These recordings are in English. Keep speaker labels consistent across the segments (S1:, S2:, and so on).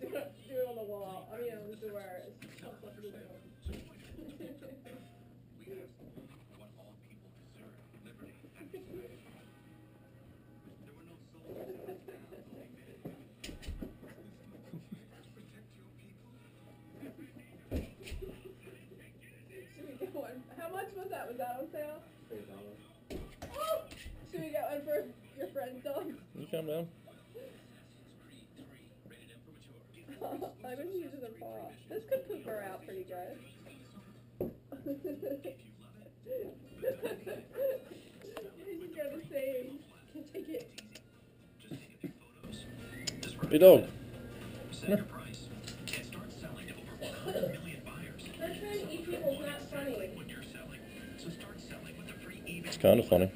S1: do it, on the wall. I mean, on the door. It's so we have what all people
S2: deserve, liberty
S3: and. There were no soldiers in this town, only men. Protect
S1: your people. Should we get one? How
S3: much was that? Was that on sale? Three dollars. Oh!
S2: Should we get one
S3: for your friend's dog? You come down. To over 100 million buyers. They're trying to eat people's not funny. When you're selling, so start selling with the free eBay It's kind of funny.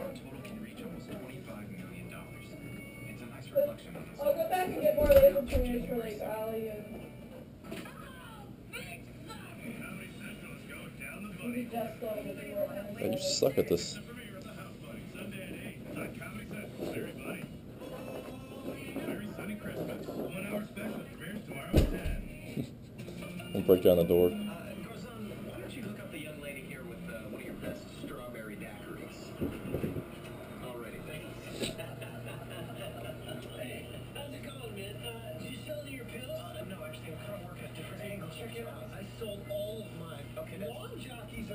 S3: Year, our total can reach almost $25 million. It's a nice reflection on us.
S1: I'll go back and get more label printers for like Ali and maybe just go to the door.
S2: Man, you suck at this. I'll break down the door.
S3: Uh, Garzon, why don't you hook up the young lady here with uh, one of your best strawberry daiquiris?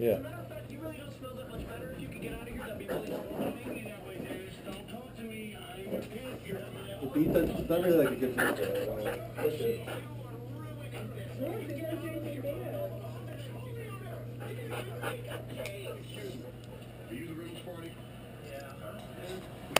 S2: Yeah.
S4: The beat that's it's not really like a good beat though. Push it.
S1: No, it's against anything bad.
S3: Are you the Rose party? Yeah.